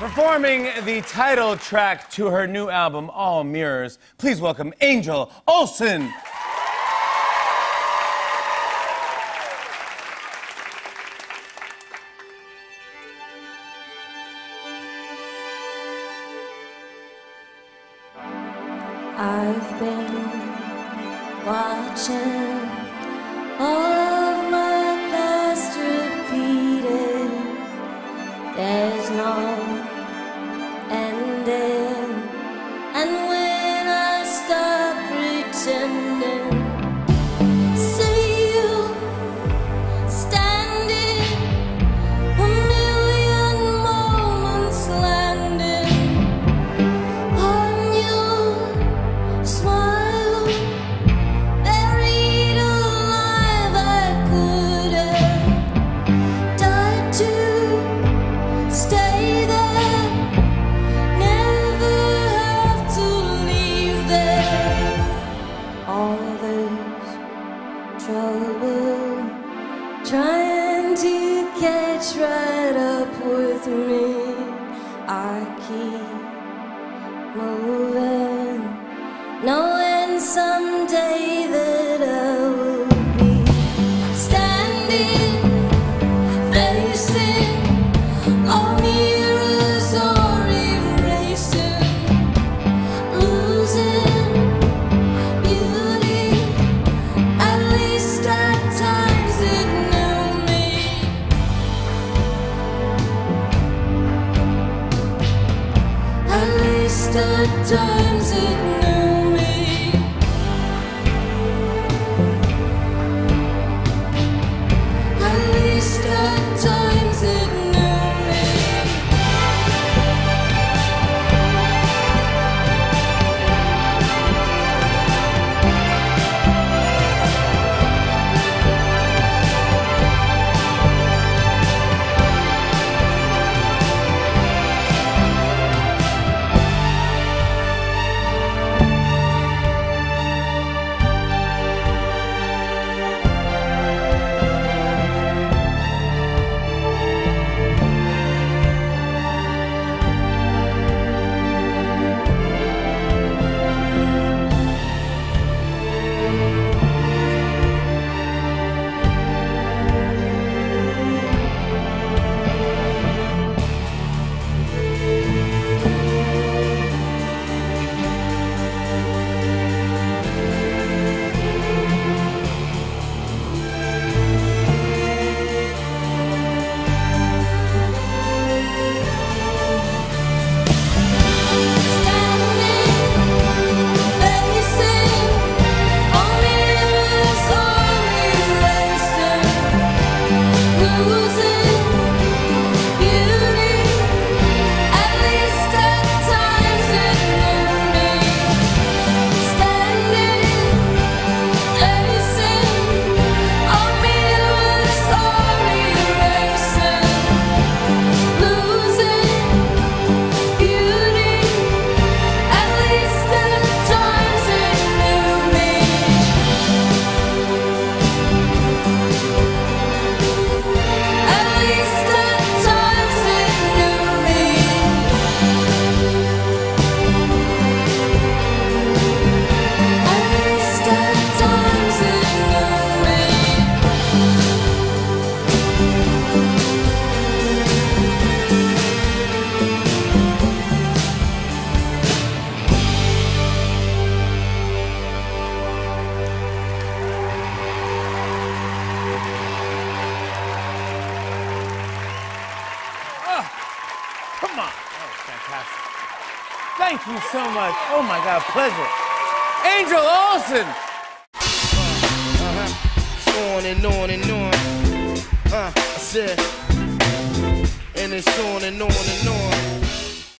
Performing the title track to her new album, All Mirrors, please welcome Angel Olsen. I've been watching all pretending, trouble trying to catch right up with me. I keep moving, knowing someday at times it knew Was fantastic. Thank you so much. Oh my God, pleasure. Angel Olsen. Uh-huh. On and on and on. Uh, I said, and it's on and on and on.